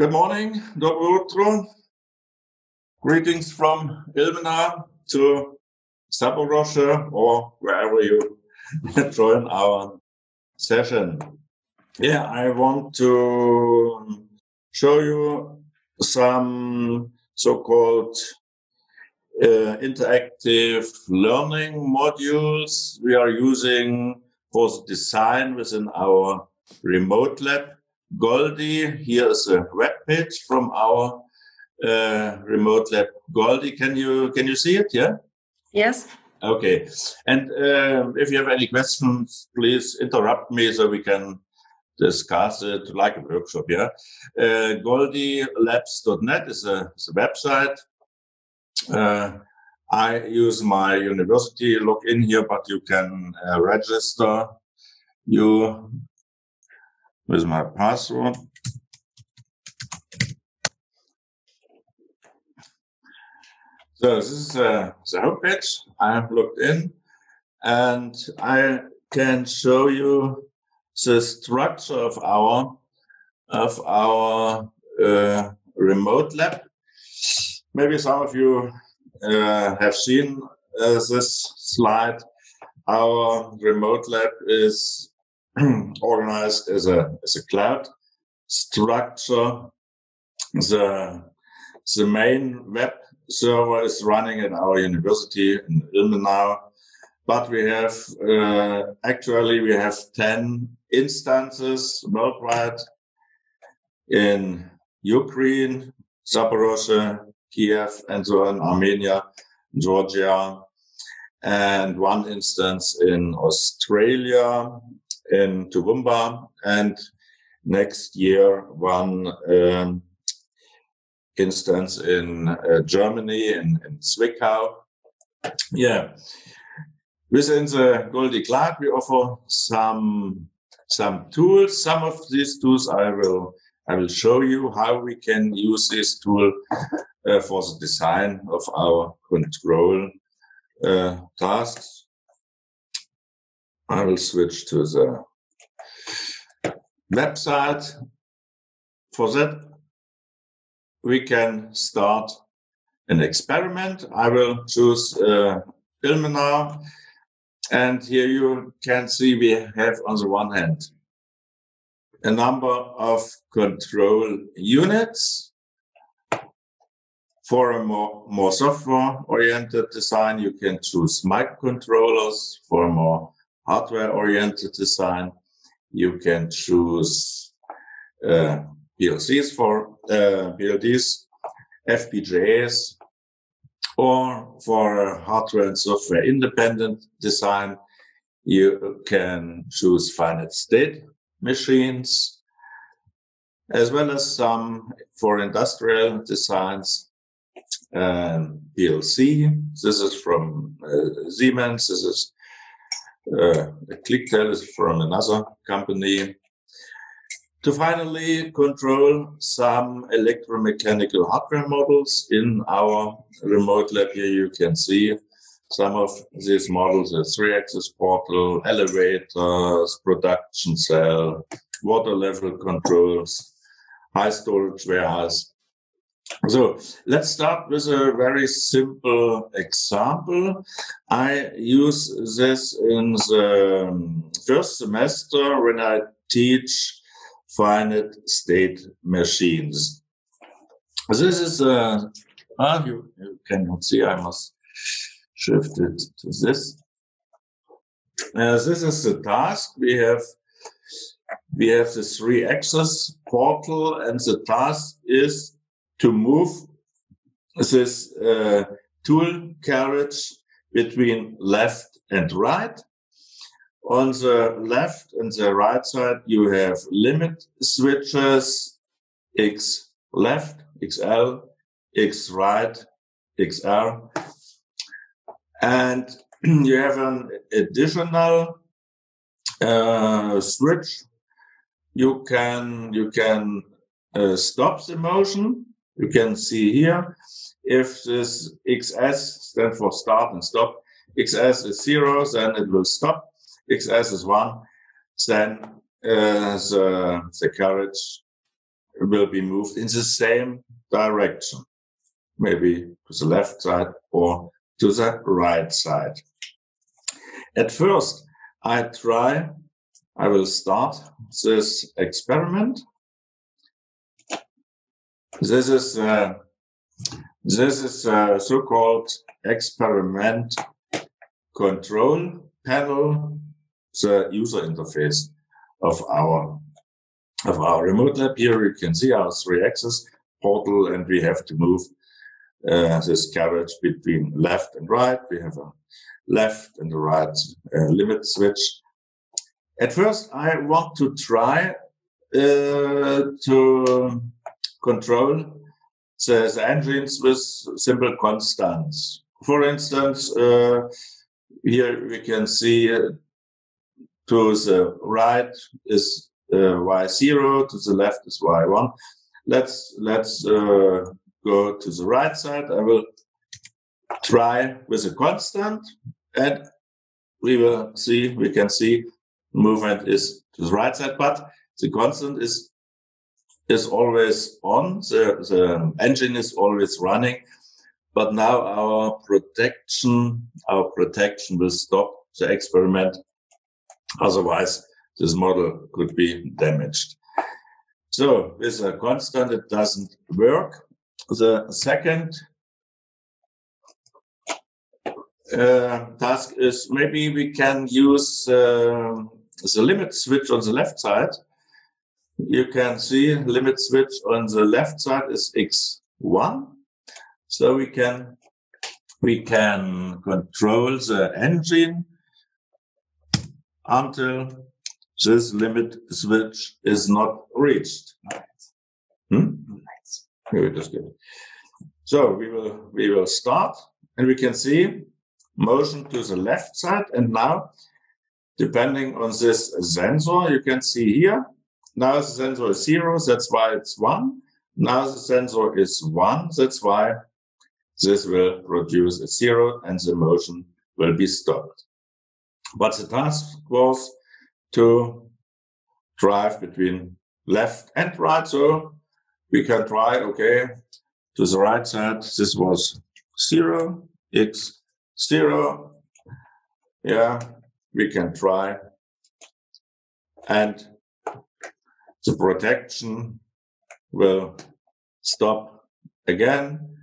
Good morning, Dobro Utro. Greetings from Ilmenau to Zaporozhye or wherever you join our session. Yeah, I want to show you some so-called uh, interactive learning modules we are using for the design within our remote lab. Goldie, here is a web page from our uh, remote lab. Goldie, can you can you see it? Yeah. Yes. Okay. And uh, if you have any questions, please interrupt me so we can discuss it like a workshop. Yeah. Uh, GOLDi-labs.net is a, is a website. Uh, I use my university login here, but you can uh, register you with my password. So this is uh, the homepage. I have looked in and I can show you the structure of our of our uh, remote lab. Maybe some of you uh, have seen uh, this slide. Our remote lab is organized as a as a cloud structure. The the main web server is running at our university in Ilmenau, but we have uh, actually we have ten instances worldwide in Ukraine, Zaporozhye, Kiev, and so on, Armenia, Georgia, and one instance in Australia, in Toowoomba, and next year one um, instance in uh, Germany, in, in Zwickau. Yeah. Within the GOLDi Cloud, we offer some some tools. Some of these tools I will I will show you how we can use this tool uh, for the design of our control uh, tasks. I will switch to the website. For that, we can start an experiment. I will choose uh, Ilmenau. And here you can see we have on the one hand a number of control units. For a more, more software oriented design, you can choose microcontrollers. For more hardware oriented design, you can choose uh, PLCs for uh, PLDs, FPGAs, or for hardware and software independent design, you can choose finite state machines, as well as some for industrial designs. Um, PLC. This is from uh, Siemens. This is uh, ClickTel is from another company. To finally control some electromechanical hardware models in our remote lab here you can see some of these models a three-axis portal elevators production cell water level controls high storage warehouse so let's start with a very simple example. I use this in the first semester when I teach finite state machines. This is a, uh, you, you cannot see, I must shift it to this. Uh, this is the task. We have we have the three axis portal and the task is to move this uh, tool carriage between left and right on the left and the right side, you have limit switches, X left, XL, X right, XR. And you have an additional uh, switch. You can, you can uh, stop the motion. You can see here if this XS stands for start and stop. XS is zero, then it will stop XS is one, then uh, the, the carriage will be moved in the same direction, maybe to the left side or to the right side. At first, I try, I will start this experiment. This is uh, this is a so-called experiment control panel, the user interface of our of our remote lab. Here you can see our three-axis portal, and we have to move uh, this carriage between left and right. We have a left and the right uh, limit switch. At first, I want to try uh, to control the, engines with simple constants. For instance, uh, here we can see uh, to the right is uh, y0, to the left is y1. Let's let's uh, go to the right side. I will try with a constant, and we will see. We can see movement is to the right side, but the constant is is always on, the, the engine is always running, but now our protection, our protection will stop the experiment. Otherwise, this model could be damaged. So with a constant, it doesn't work. The second uh, task is maybe we can use uh, the limit switch on the left side you can see limit switch on the left side is X1. So we can, we can control the engine until this limit switch is not reached. Hmm? So we will, we will start and we can see motion to the left side. And now, depending on this sensor, you can see here, now the sensor is zero, that's why it's one. Now the sensor is one, that's why this will produce a zero and the motion will be stopped. But the task was to drive between left and right. So we can try, okay, to the right side, this was zero, x zero. Yeah, we can try. And the protection will stop again.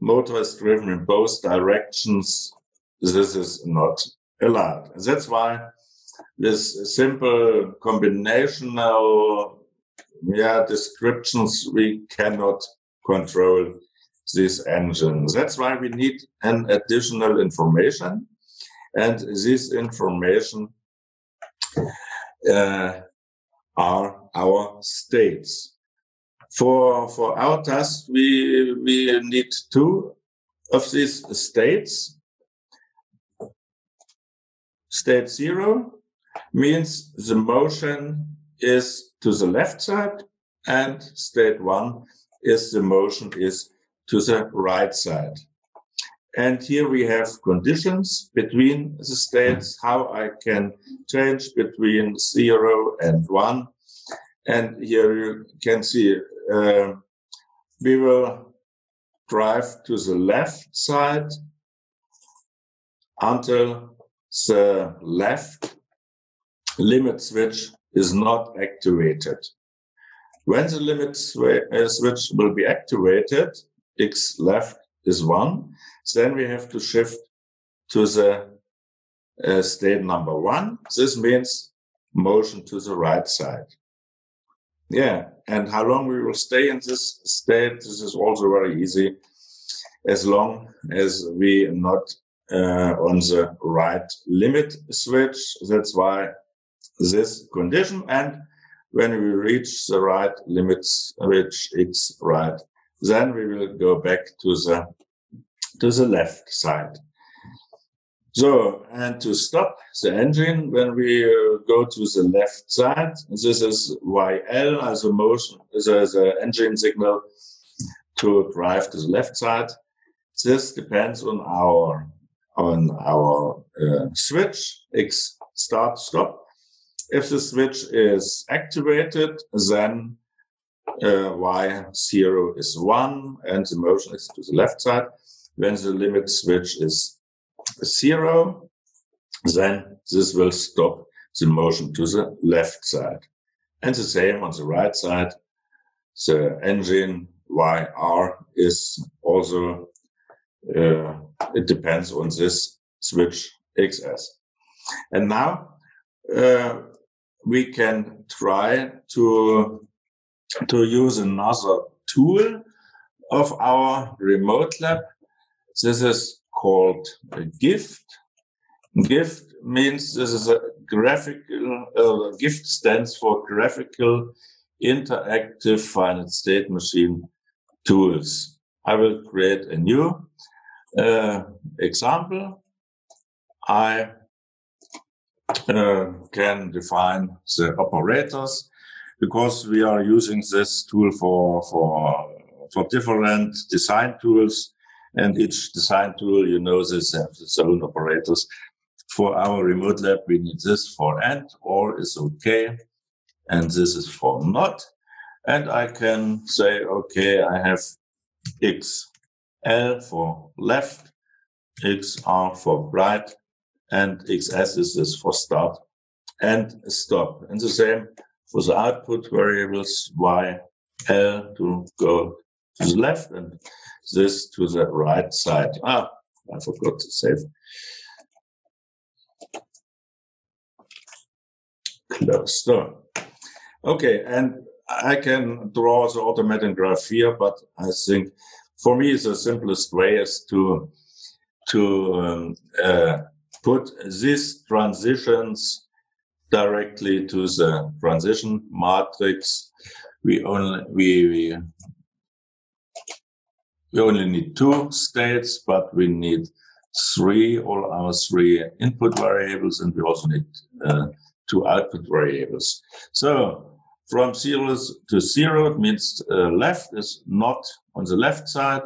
Motor is driven in both directions. This is not allowed. That's why this simple combinational yeah, descriptions, we cannot control this engine. That's why we need an additional information. And this information uh, are our states. For, for our task, we, we need two of these states. State zero means the motion is to the left side and state one is the motion is to the right side. And here we have conditions between the states, how I can change between zero and one. And here you can see uh, we will drive to the left side until the left limit switch is not activated. When the limit uh, switch will be activated, X left is then we have to shift to the uh, state number one. This means motion to the right side. Yeah. And how long we will stay in this state, this is also very easy. As long as we not uh, on the right limit switch. That's why this condition. And when we reach the right limit switch X right, then we will go back to the to the left side. So, and to stop the engine, when we uh, go to the left side, this is YL as a motion, the, a engine signal to drive to the left side. This depends on our on our uh, switch X start stop. If the switch is activated, then uh, y0 is 1 and the motion is to the left side. When the limit switch is 0, then this will stop the motion to the left side. And the same on the right side. The engine YR is also, uh, it depends on this switch XS. And now uh, we can try to, to use another tool of our remote lab. This is called a GIFT. GIFT means this is a graphical, uh, GIFT stands for Graphical Interactive Finite State Machine Tools. I will create a new uh, example. I uh, can define the operators because we are using this tool for, for, for different design tools and each design tool, you know, this has its own operators. For our remote lab, we need this for and or is okay. And this is for not. And I can say, okay, I have X L for left, XR for right, and XS is this for start and stop. And the same for the output variables Y, L to go to the left and this to the right side. Ah, I forgot to save. Close door. Okay, and I can draw the automatic graph here, but I think for me the simplest way is to to um, uh, put these transitions directly to the transition matrix. We only we, we we only need two states, but we need three, all our three input variables, and we also need uh, two output variables. So from zero to zero, it means uh, left is not on the left side.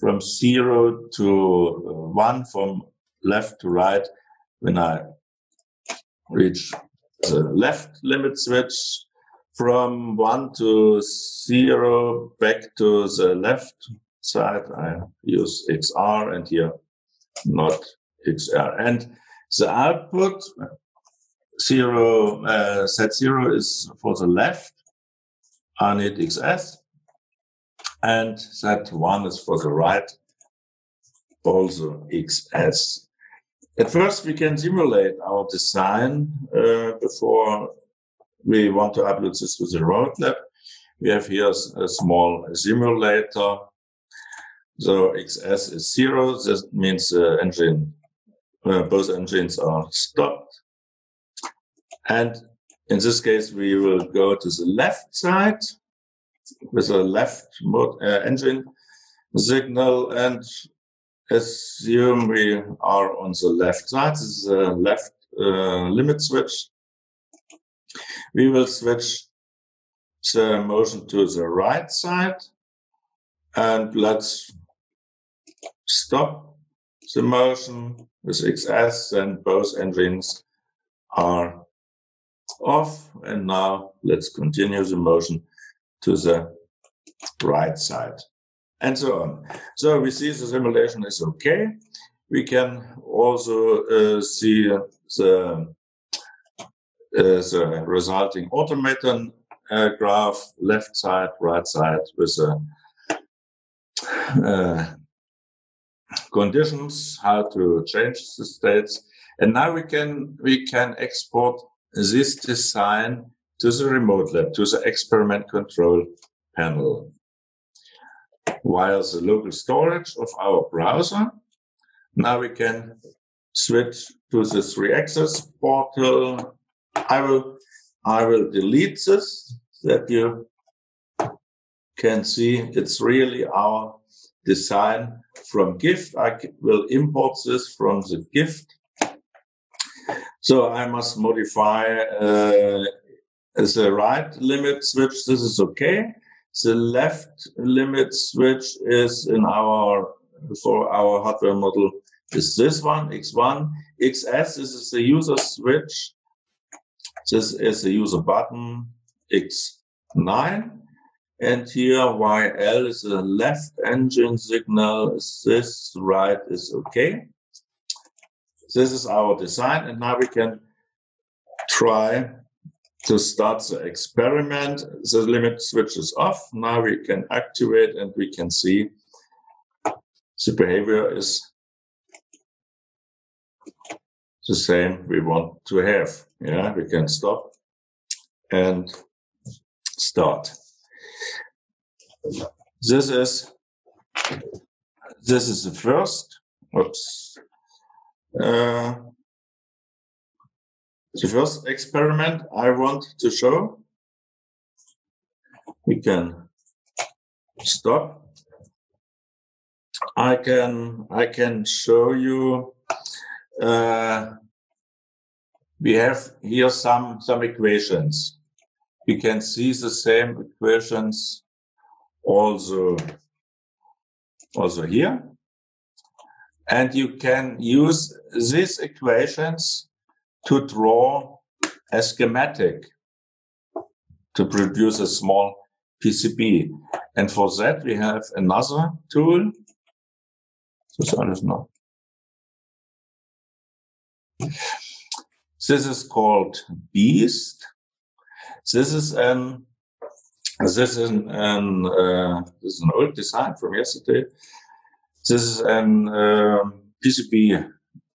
From zero to uh, one, from left to right, when I reach the left limit switch, from one to zero back to the left side, I use XR and here not XR. And the output zero, uh, set zero is for the left, I need XS, and set one is for the right, also XS. At first, we can simulate our design uh, before we want to upload this to the road lab. We have here a small simulator so XS is zero. This means the engine, uh, both engines are stopped. And in this case, we will go to the left side with a left mode, uh, engine signal and assume we are on the left side. This is a left uh, limit switch. We will switch the motion to the right side and let's stop the motion with XS and both engines are off. And now let's continue the motion to the right side and so on. So we see the simulation is okay. We can also uh, see the, uh, the resulting automaton uh, graph, left side, right side with a uh, conditions, how to change the states. And now we can, we can export this design to the remote lab, to the experiment control panel via the local storage of our browser. Now we can switch to the three axis portal. I will, I will delete this that you can see it's really our design from gift. I will import this from the gift. So I must modify uh, the right limit switch. This is okay. The left limit switch is in our, for our hardware model is this one, X1. XS this is the user switch. This is the user button, X9. And here YL is a left engine signal. This right is okay. This is our design. And now we can try to start the experiment. The limit switch is off. Now we can activate and we can see the behavior is the same we want to have. Yeah, we can stop and start. This is this is the first. Oops. Uh, the first experiment I want to show. We can stop. I can I can show you. Uh, we have here some some equations. We can see the same equations also also here, and you can use these equations to draw a schematic to produce a small PCB. And for that, we have another tool. This is called Beast. This is an this is an, an uh, this is an old design from yesterday. This is an uh, PCB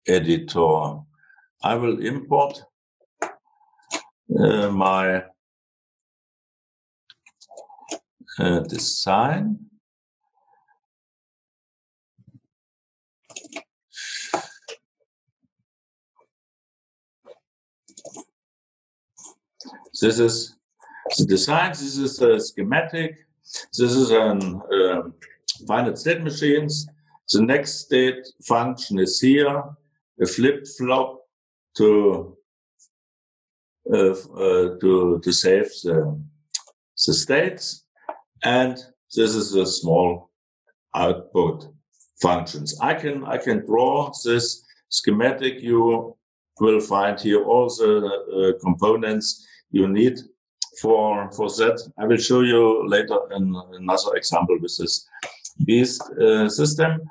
editor. I will import uh, my uh, design. This is the design. This is a schematic. This is an um, finite state machines. The next state function is here. A flip flop to uh, uh, to to save the, the states, and this is a small output functions. I can I can draw this schematic. You will find here all the uh, components you need for for that. I will show you later in another example with this beast uh, system.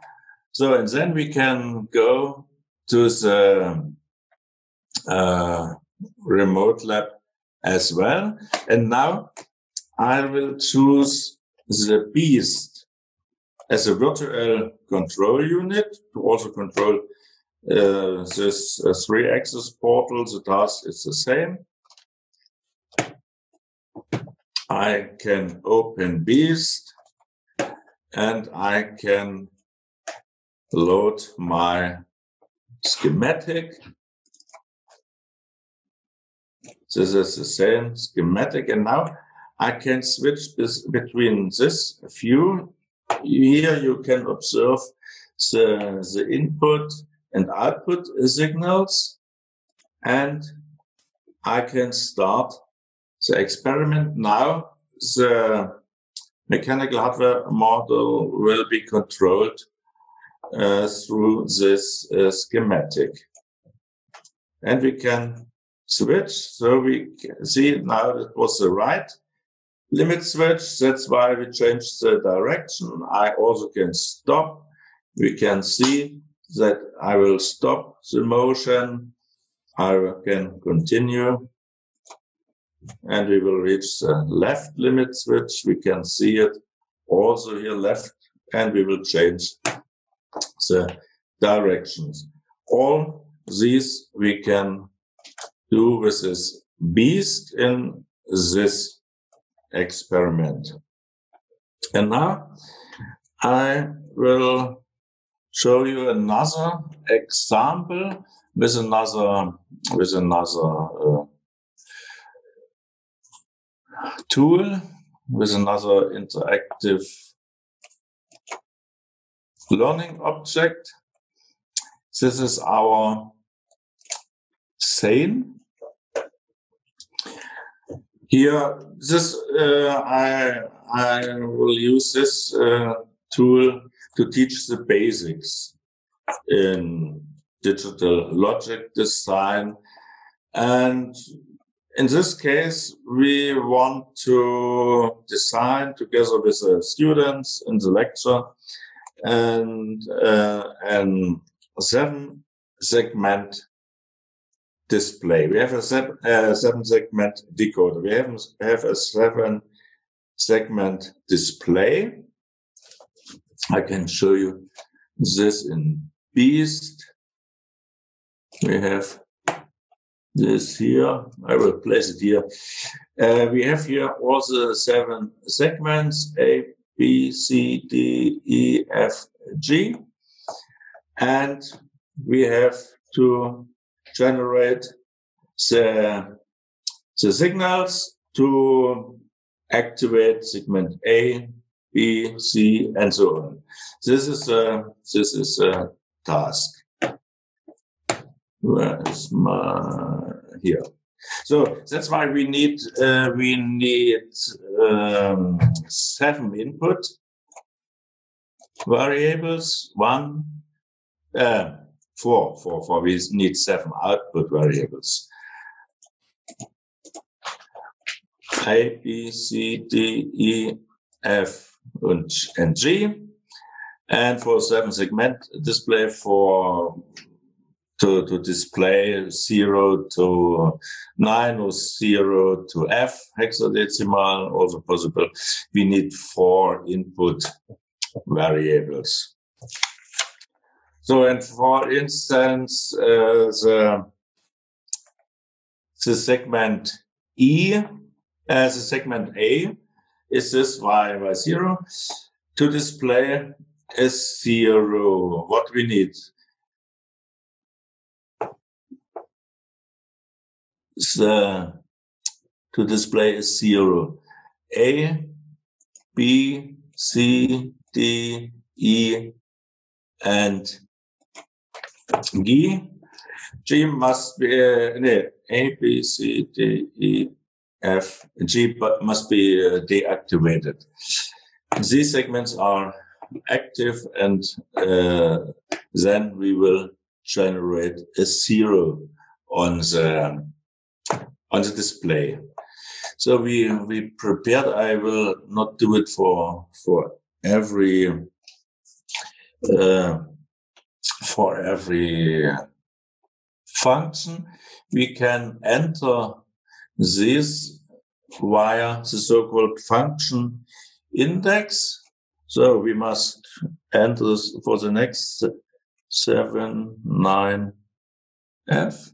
So and then we can go to the uh, remote lab as well. And now I will choose the Beast as a virtual control unit to also control uh, this uh, three axis portal. The task is the same. I can open Beast and I can load my schematic This is the same schematic. And now I can switch this between this view. Here you can observe the, the input and output signals. And I can start the experiment now. The mechanical hardware model will be controlled uh, through this uh, schematic. And we can switch. So we see now it was the right limit switch. That's why we changed the direction. I also can stop. We can see that I will stop the motion. I can continue and we will reach the left limit switch. We can see it also here left and we will change the directions. All these we can do with this beast in this experiment. And now I will show you another example with another with another uh, tool with another interactive learning object. This is our sane here, this uh, I I will use this uh, tool to teach the basics in digital logic design, and in this case, we want to design together with the students in the lecture and uh, seven segment display. We have a seven, uh, seven segment decoder. We have, have a seven segment display. I can show you this in Beast. We have this here. I will place it here. Uh, we have here also seven segments A, B, C, D, E, F, G. And we have to generate the, the signals to activate segment A, B, C, and so on. This is a, this is a task. Where is my here? So that's why we need uh, we need um, seven input variables. One, uh, four, four, four. We need seven output variables. A, B, C, D, E, F, and, and G. And for seven segment display for to, to display zero to nine or zero to F hexadecimal, also possible. We need four input variables. So, and for instance, uh, the, the segment E as a segment A is this y by zero to display is zero. What we need the to display is zero. A, B, C, D, E, and G. G must be uh, no, A, B, C, D, E, F, G must be uh, deactivated. These segments are active, and uh, then we will generate a zero on the on the display. So we we prepared. I will not do it for for every uh, for every function. We can enter this via the so-called function index. So we must enter this for the next seven, nine, F.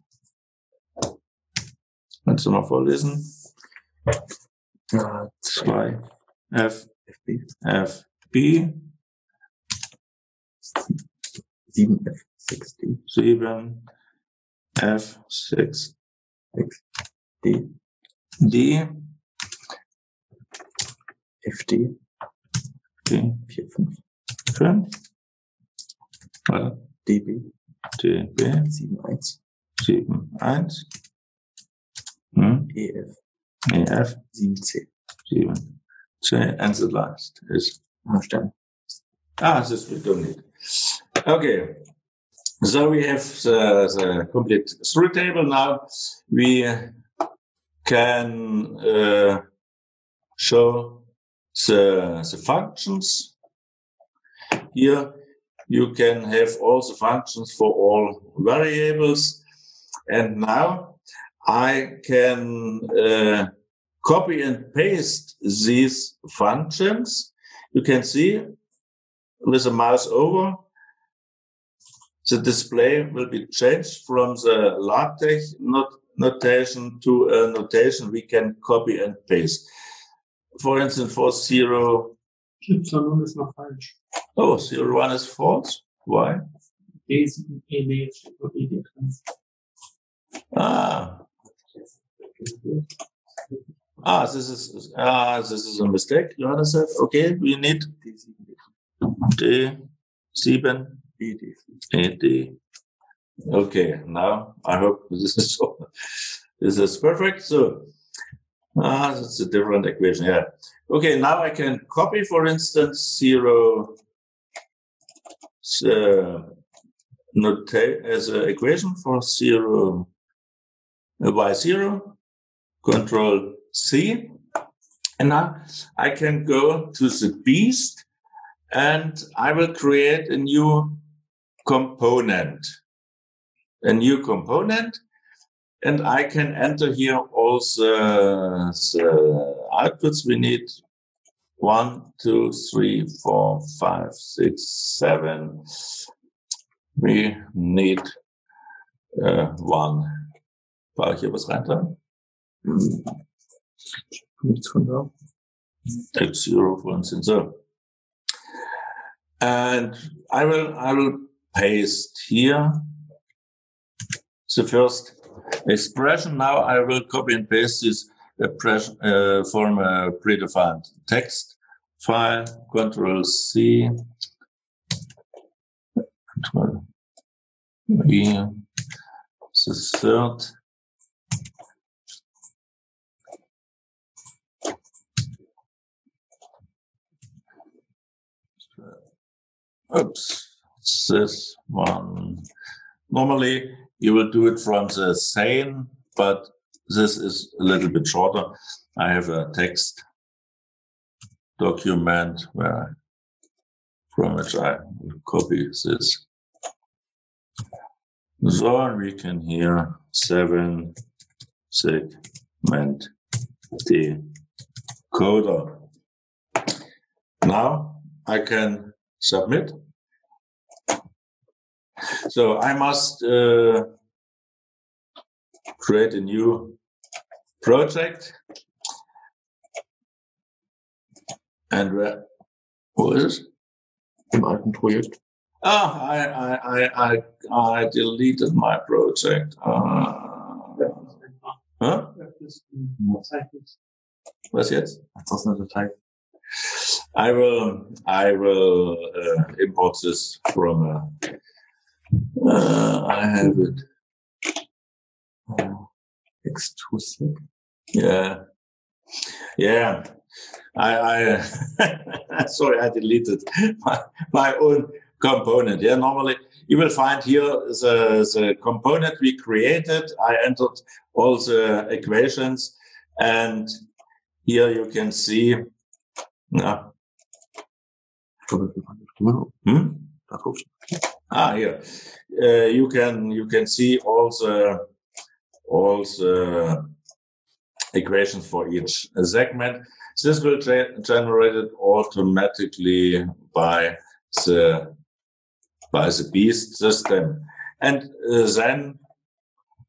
Kannst du mal vorlesen? Ja, zwei. F. FB. FB. 7F. 6D. 7. F. 6. 6. D. D. FD. D. 4, 5. 5. DB. DB. 7, 1. 7, 1. Hmm? EF. EF. 7C. 7C. And the last is Hamstein. Ah, this we don't need. Okay. So we have the, the complete truth table now. We can uh, show the, the functions. Here you can have all the functions for all variables. And now I can uh, copy and paste these functions. You can see with a mouse over, the display will be changed from the LaTeX not notation to a notation we can copy and paste. For instance, for zero. Y ist noch falsch. Oh, zero one is false. Why? Ah, Ah, this is ah, this is a mistake. Understand? Okay, we need D seven ED. Okay, now I hope this is so, this is perfect. So ah, that's a different equation. Yeah. Okay, now I can copy, for instance, zero uh, nota as an equation for zero uh, y zero Control C. And now I can go to the beast and I will create a new component. A new component. And I can enter here all the, the outputs we need. One, two, three, four, five, six, seven. We need uh, one. Hier was? Nichts von da. X0 for instance. And I will, I will paste here the first expression. Now I will copy and paste this expression uh, from a predefined text file. Control C. Control V. The third. Oops, this one. Normally you will do it from the same, but this is a little bit shorter. I have a text document where from which I will copy this. So we can hear seven segment decoder. Now I can submit. So I must uh, create a new project. And where, wo ist es? Im alten Projekt. Ah, I, I, I, I, I deleted my project. Uh, huh? Was jetzt? Das eine Datei. I will, I will uh, import this from. Uh, uh, I have it. Uh, X2 Yeah, yeah. I, I sorry, I deleted my, my own component. Yeah, normally you will find here the, the component we created. I entered all the equations, and here you can see. No, hmm? Ah, here uh, you can you can see all the all the equations for each segment. This will ge- generated automatically by the by the beast system, and uh, then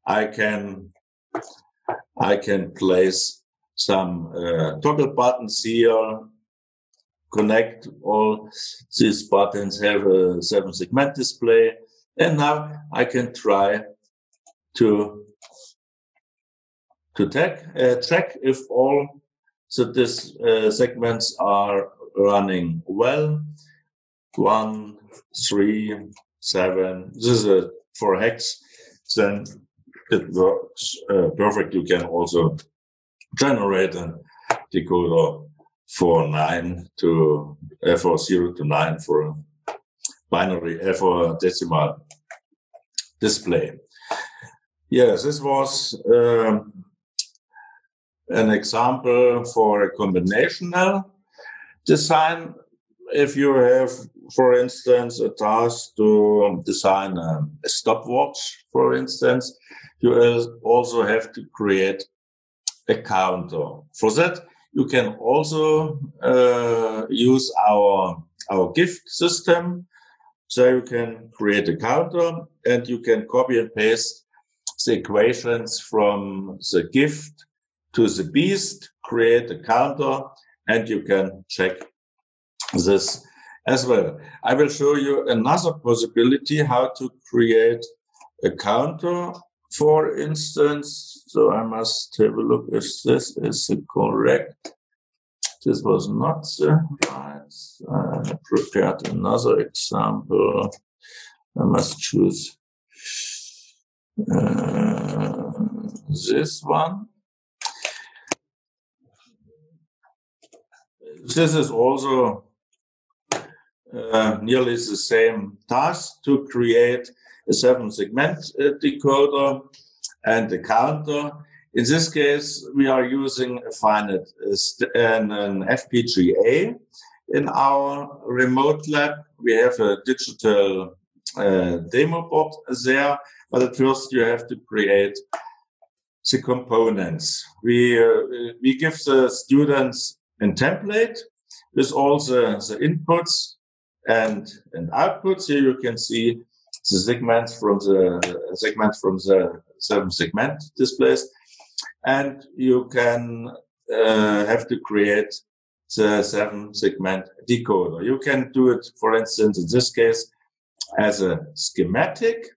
I can I can place some uh, toggle buttons here. Connect all these buttons have a seven segment display, and now I can try to to check uh, check if all so this uh, segments are running well. One, three, seven. This is a for hex. Then it works uh, perfect. You can also generate a decoder for nine to uh, for zero to nine for binary uh, for decimal display. Yes, this was um, an example for a combinational design. If you have, for instance, a task to design a, a stopwatch, for instance, you also have to create a counter. For that, you can also uh, use our our gift system. So you can create a counter and you can copy and paste the equations from the gift to the beast, create a counter, and you can check this as well. I will show you another possibility how to create a counter, for instance. So I must have a look if this is correct. This was not the right. I prepared another example. I must choose uh, this one. This is also uh, nearly the same task to create a seven segment uh, decoder and a counter. In this case, we are using a finite an, an FPGA. In our remote lab, we have a digital uh, demo board there, but at first you have to create the components. We, uh, we give the students a template with all the, the inputs and, and outputs. Here you can see the segment from the segments from the seven segment displays. And you can uh, have to create the seven segment decoder. You can do it, for instance, in this case, as a schematic.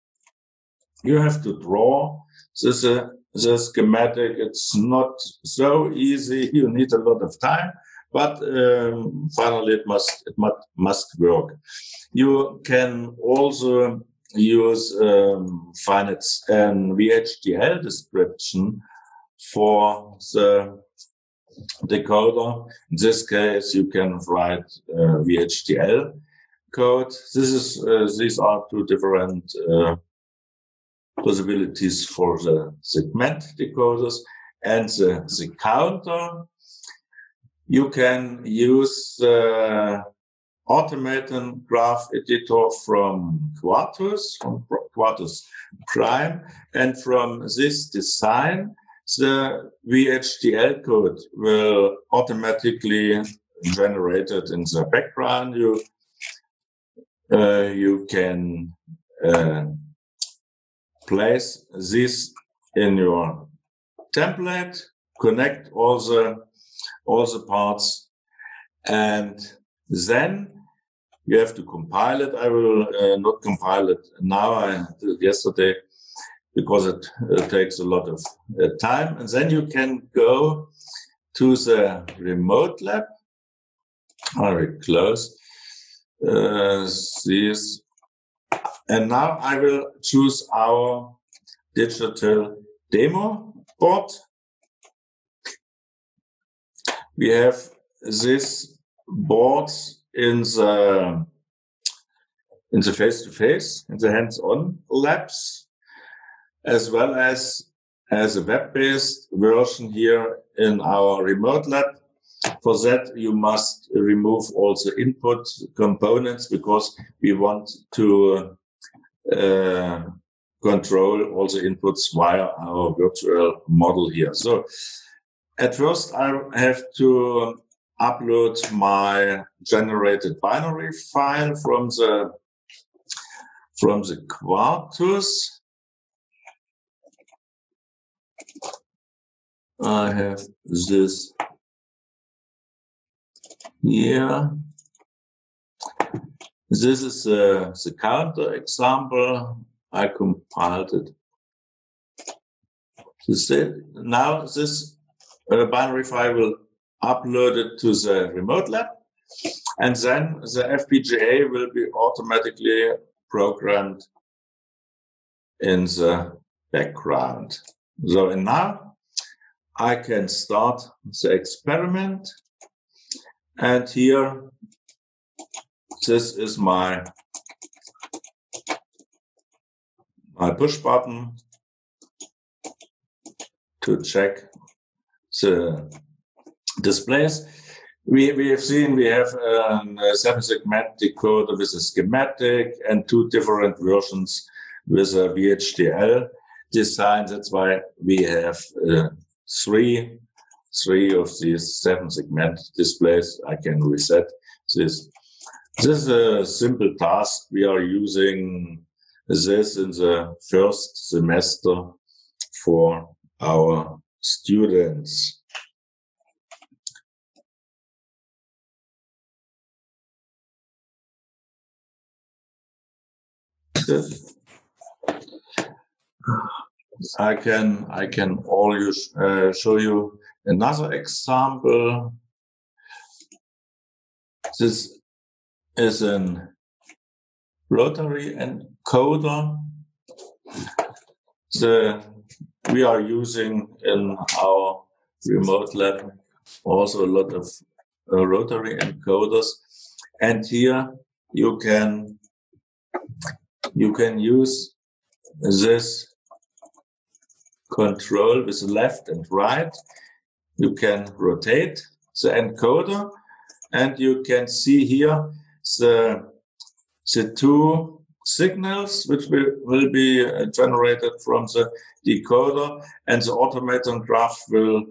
You have to draw this, uh, the schematic. It's not so easy. You need a lot of time, but um, finally it must, it must, must work. You can also use um, finite and VHDL description for the decoder. In this case, you can write uh, VHDL code. This is uh, these are two different uh, possibilities for the segment decoders and the, the counter. You can use automated graph editor from Quartus, from Quartus Prime, and from this design, the VHDL code will automatically generated in the background. You uh, you can uh, place this in your template, connect all the all the parts, and then you have to compile it. I will uh, not compile it now. I yesterday because it, it takes a lot of uh, time. And then you can go to the remote lab. Very close. Uh, this. And now I will choose our digital demo board. We have this board in the in the face-to-face, in the hands-on labs as well as as a web-based version here in our remote lab. For that, you must remove all the input components because we want to uh, control all the inputs via our virtual model here. So at first, I have to upload my generated binary file from the from the Quartus I have this here. This is uh, the counter example. I compiled it. This now this uh, binary file will upload it to the remote lab, and then the FPGA will be automatically programmed in the background. So and now I can start the experiment. And here, this is my, my push button to check the displays. We, we have seen we have a seven segment decoder with a schematic and two different versions with a VHDL design. That's why we have uh, three, three of these seven segment displays. I can reset this. This is a simple task. We are using this in the first semester for our students. I can I can always uh, show you another example. This is a rotary encoder. The we are using in our remote lab also a lot of uh, rotary encoders, and here you can you can use this control with left and right. You can rotate the encoder and you can see here the, the two signals which will, will be uh, generated from the decoder and the automaton graph will,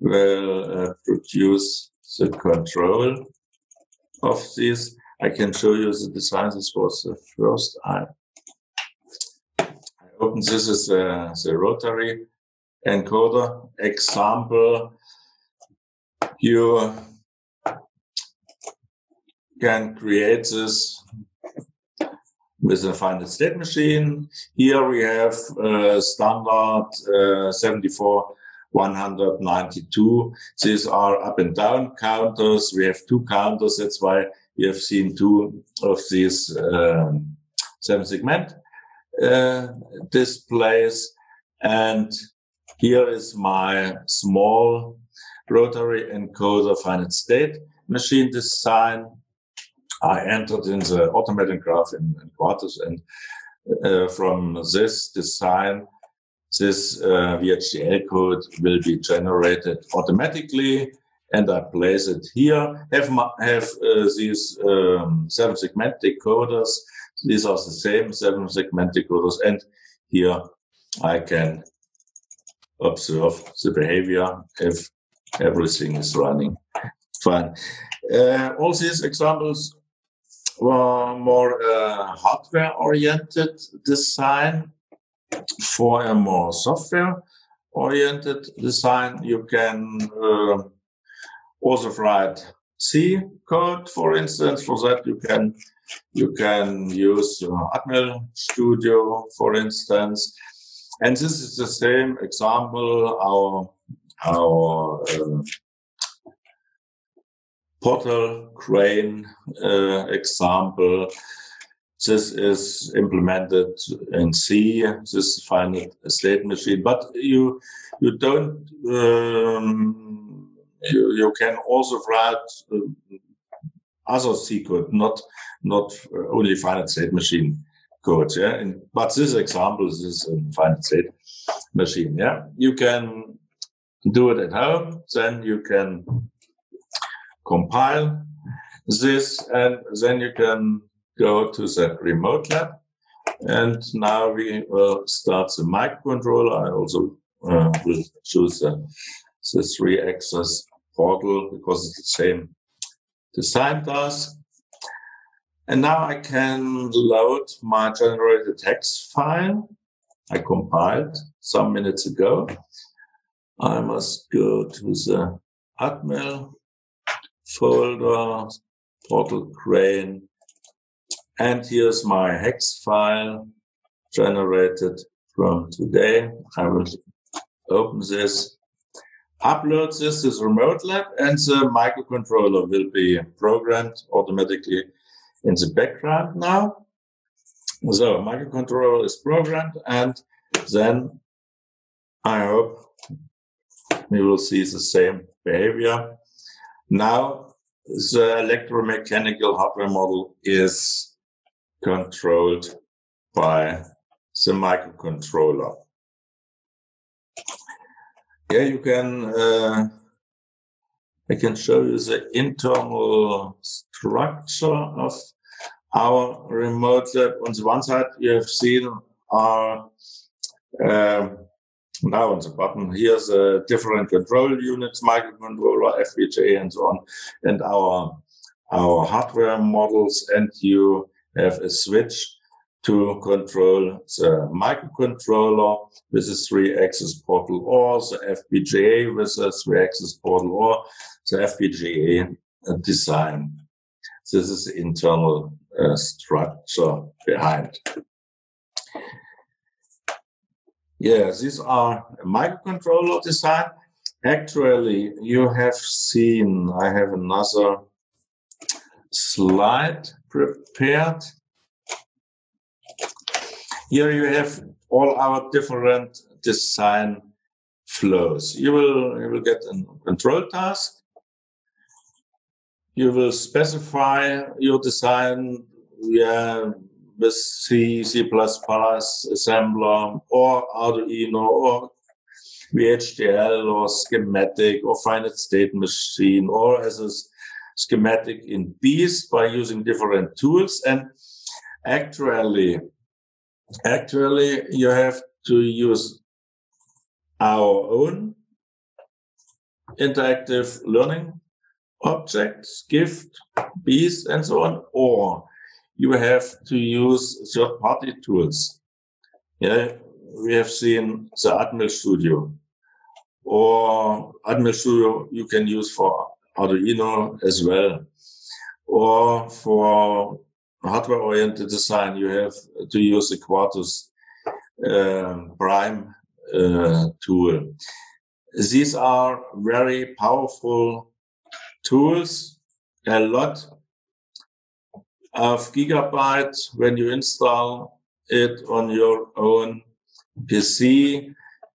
will uh, produce the control of this. I can show you the design. This was the first I opened. This is uh, the rotary encoder example. You can create this with a finite state machine. Here we have uh, standard uh, 74 192. These are up and down counters. We have two counters. That's why you have seen two of these um, seven segment uh, displays. And here is my small rotary encoder finite state machine design. I entered in the automated graph in, in and uh, from this design, this uh, VHDL code will be generated automatically and I place it here. Have, my, have uh, these um, seven segment decoders. These are the same seven segment decoders. And here I can observe the behavior if everything is running fine. Uh, all these examples were more uh, hardware oriented design. For a more software oriented design, you can uh, also write C code, for instance. For that, you can you can use uh, Atmel Studio, for instance. And this is the same example. Our our uh, portal crane uh, example. This is implemented in C. This finite state machine, but you you don't um, you, you can also write uh, other C code, not not only finite state machine code. Yeah, and, but this example is a finite state machine. Yeah, you can do it at home. Then you can compile this, and then you can go to the remote lab. And now we will start the microcontroller. I also uh, will choose the, the three axis portal because it's the same design task. And now I can load my generated text file I compiled some minutes ago. I must go to the Atmel folder, Portal Crane, and here's my hex file generated from today. I will open this upload this to the remote lab and the microcontroller will be programmed automatically in the background now. So microcontroller is programmed and then I hope we will see the same behavior. Now the electromechanical hardware model is controlled by the microcontroller. Yeah, you can. Uh, I can show you the internal structure of our remote lab. On the one side, you have seen our um, now on the bottom here's a different control units, microcontroller, FPGA, and so on, and our our hardware models. And you have a switch to control the microcontroller with a three-axis portal or the FPGA with a three-axis portal or the FPGA design. This is the internal uh, structure behind. Yeah, these are microcontroller design. Actually, you have seen, I have another slide prepared here you have all our different design flows. You will, you will get a control task. You will specify your design yeah, with C, C++, assembler, or Arduino, or VHDL or schematic or finite state machine or as a schematic in Beast by using different tools. And actually, actually you have to use our own interactive learning objects, gift, bees, and so on, or you have to use third-party tools. Yeah, we have seen the Atmel Studio, or Atmel Studio you can use for Arduino as well, or for hardware-oriented design you have to use the Quartus uh, Prime uh, tool. These are very powerful tools, a lot of gigabytes when you install it on your own PC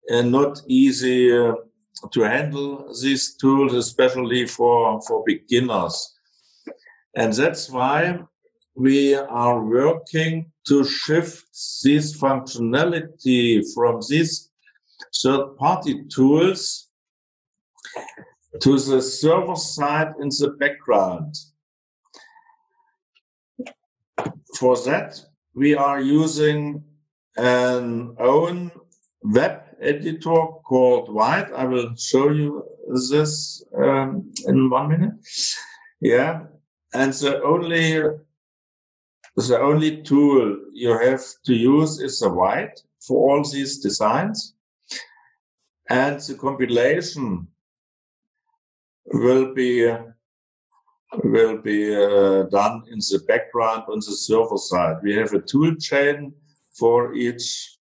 and not easy uh, to handle these tools, especially for, for beginners. And that's why we are working to shift this functionality from these third party tools to the server side in the background. For that, we are using an own web editor called WIDE. I will show you this um, in one minute. Yeah, and the only the only tool you have to use is the WIDE for all these designs, and the compilation will be will be uh, done in the background on the server side. We have a tool chain for each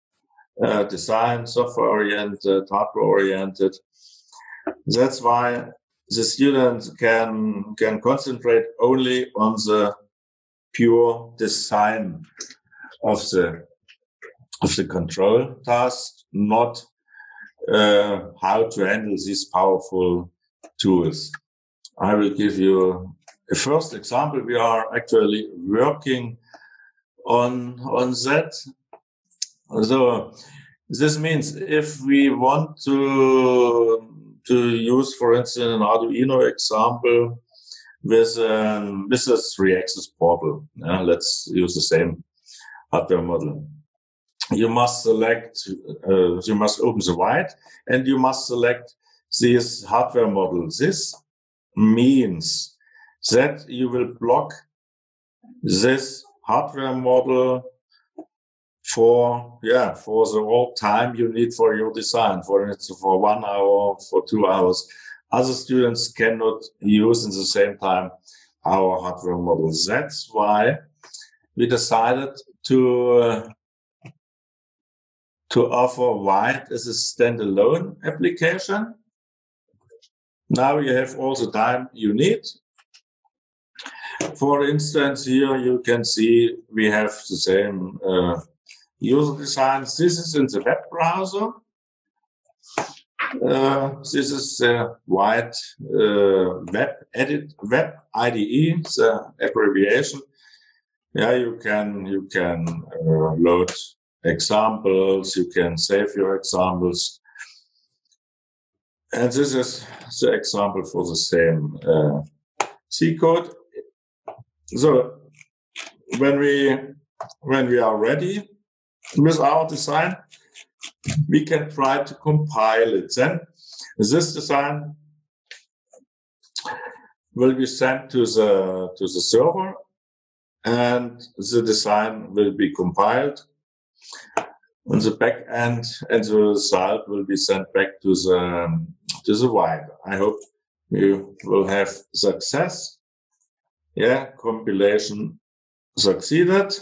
uh, design, software oriented, hardware oriented. That's why the student can can concentrate only on the pure design of the of the control task, not uh, how to handle these powerful tools. I will give you a first example. We are actually working on on that. So this means if we want to to use, for instance, an Arduino example with um, with a three-axis portal. Uh, let's use the same hardware model. You must select. Uh, you must open the WIDE, and you must select this hardware model. This means that you will block this hardware model for yeah for the whole time you need for your design for for one hour for two hours other students cannot use in the same time our hardware models that's why we decided to uh, to offer WIDE as a standalone application now you have all the time you need. For instance, here you can see we have the same uh, user designs. This is in the web browser. Uh, this is the WIDE uh, web edit web IDE, the abbreviation. Yeah, you can you can uh, load examples. You can save your examples. And this is the example for the same uh, C code. So when we when we are ready with our design, we can try to compile it. Then this design will be sent to the to the server, and the design will be compiled on the back end, and the result will be sent back to the to the wide. I hope you will have success. Yeah, compilation succeeded,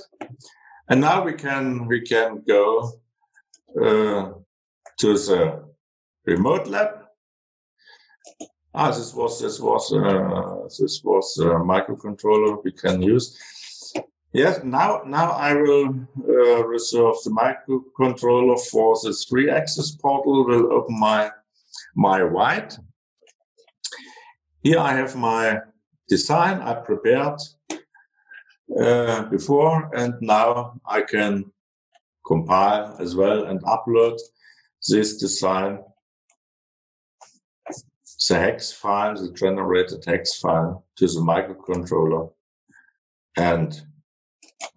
and now we can we can go uh, to the remote lab. Ah, this was this was uh, this was a microcontroller we can use. Yes, now now I will uh, reserve the microcontroller for the three-axis portal. Will open my my WIDE. Here I have my design I prepared uh, before, and now I can compile as well and upload this design the hex file, the generated hex file to the microcontroller. And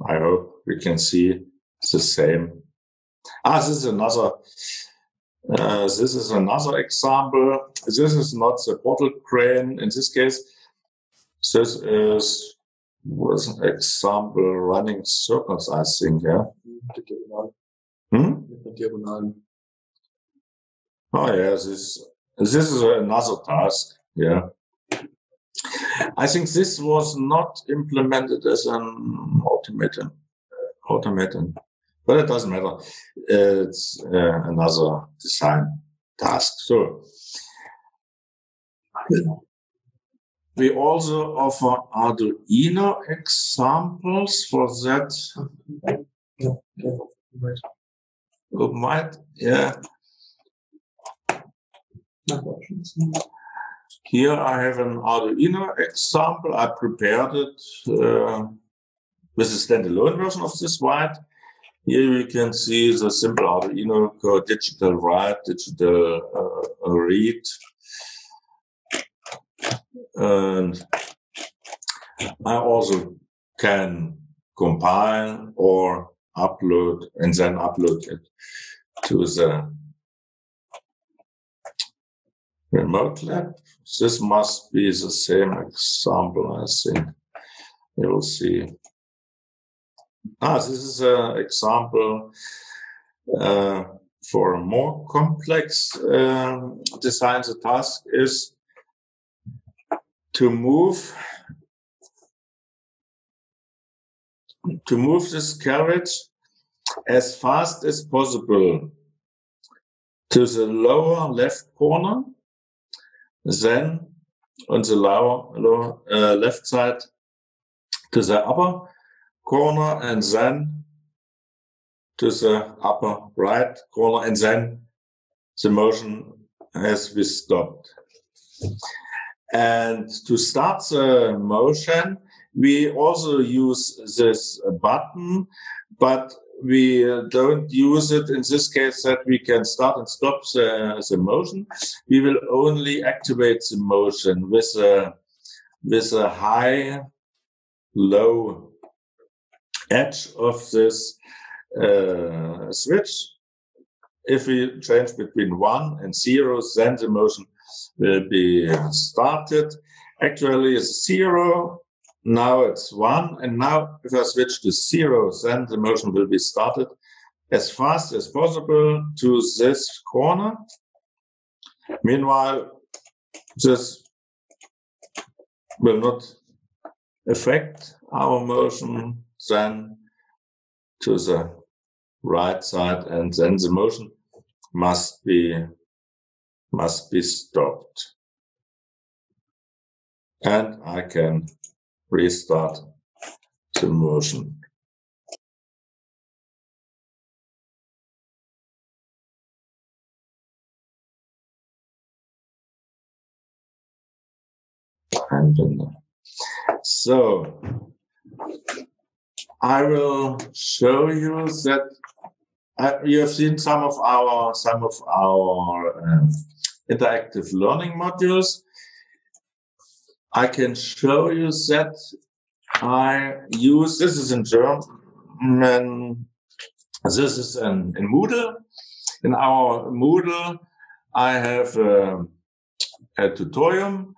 I hope we can see the same. Ah, this is another, uh, this is another example. This is not the portal crane in this case. This is was an example running circles, I think, yeah. Hmm? Oh yeah, this this is another task. Yeah, I think this was not implemented as an automaton, automaton, but it doesn't matter. It's uh, another design task. So we also offer Arduino examples for that. You might, yeah. Here I have an Arduino example. I prepared it uh, with a standalone version of this WIDE. Here you can see the simple Arduino code, digital write, digital uh, read. And I also can compile or upload and then upload it to the remote lab. This must be the same example, I think. You will see. Ah, this is an example uh, for a more complex um, design. The task is to move to move this carriage as fast as possible to the lower left corner then on the lower, lower uh, left side to the upper corner and then to the upper right corner and then the motion has been stopped. And to start the motion, we also use this button, but we don't use it in this case that we can start and stop the, the motion. We will only activate the motion with a, with a high, low edge of this uh, switch. If we change between one and zero, then the motion will be started. Actually, it's zero now it's one. And now if I switch to zero, then the motion will be started as fast as possible to this corner. Meanwhile, this will not affect our motion then to the right side and then the motion must be must be stopped and I can restart the motion. And so I will show you that uh, you have seen some of our some of our um, interactive learning modules. I can show you that I use, this is in German, this is in, in Moodle. In our Moodle, I have um, a, a tutorial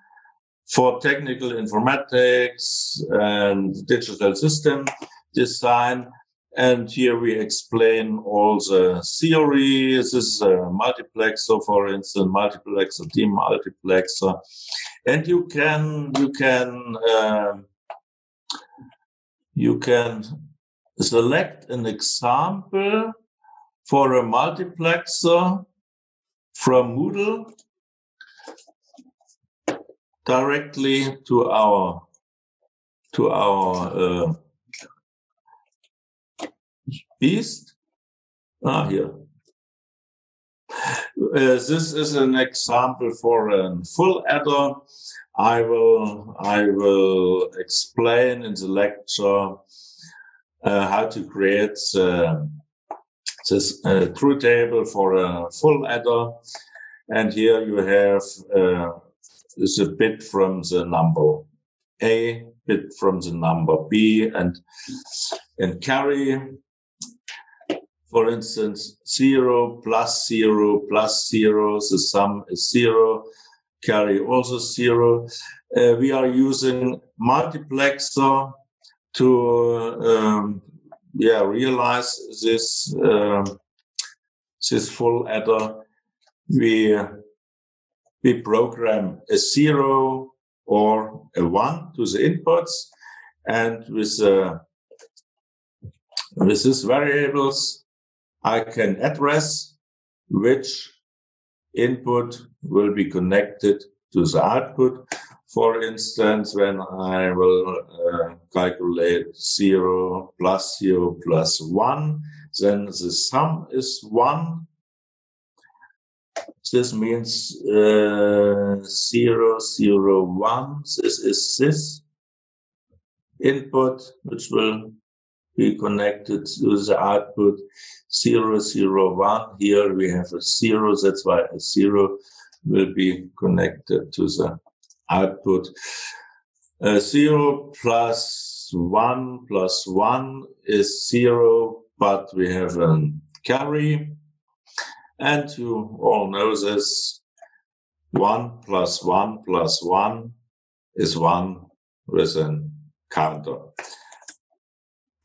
for technical informatics and digital system design. And here we explain all the theories. This is a multiplexer, for instance, multiplexer, demultiplexer. And you can, you can, uh, you can select an example for a multiplexer from Moodle directly to our, to our, uh, beast. Ah, here. Uh, this is an example for a full adder. I will I will explain in the lecture uh, how to create uh, this uh, truth table for a full adder. And here you have uh, is a bit from the number A, bit from the number B, and and carry, for instance, zero plus zero plus zero, the sum is zero, carry also zero. Uh, we are using multiplexer to um, yeah realize this uh, this full adder. We we program a zero or a one to the inputs, and with uh, with these variables, I can address which input will be connected to the output. For instance, when I will uh, calculate 0 plus 0 plus 1, then the sum is 1. This means uh, 0, 0, 1. This is this input, which will be connected to the output 0, 0, 1. Here we have a 0, that's why a 0 will be connected to the output. Uh, 0 plus 1 plus 1 is 0, but we have a carry. And you all know this 1 plus 1 plus 1 is 1 with a counter.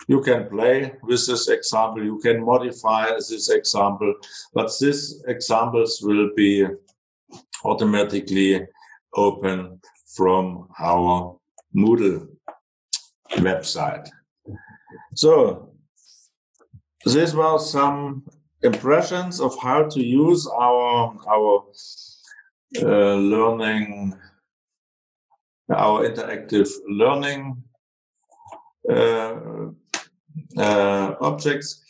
You can play with this example. You can modify this example, but these examples will be automatically open from our Moodle website. So this was some impressions of how to use our our uh, learning our interactive learning uh, uh, objects.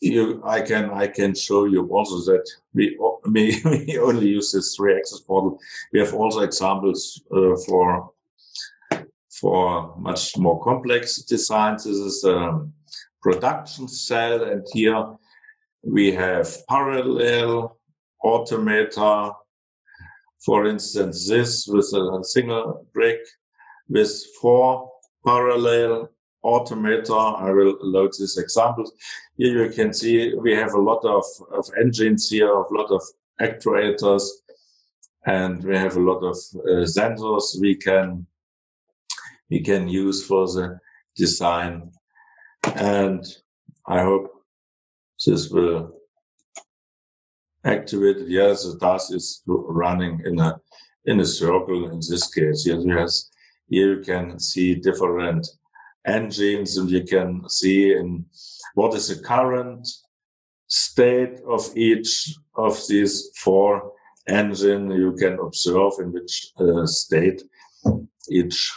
You, I can I can show you also that we we, we only use this three axis model. We have also examples uh, for for much more complex designs. This is a production cell, and here we have parallel automata. For instance, this with a single brick with four parallel automata. I will load these examples. Here you can see we have a lot of, of engines here, a lot of actuators, and we have a lot of uh, sensors we can we can use for the design. And I hope this will activate. Yes, the task is running in a in a circle in this case. Yes, yes. Here you can see different engines and you can see in what is the current state of each of these four engine. You can observe in which uh, state each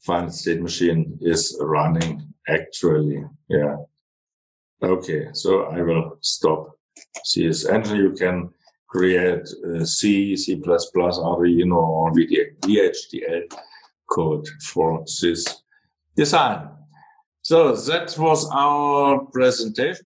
final state machine is running actually. Yeah. Okay. So I will stop CS engine. You can create uh, C, C++, Arduino or VHDL code for this design. So that was our presentation.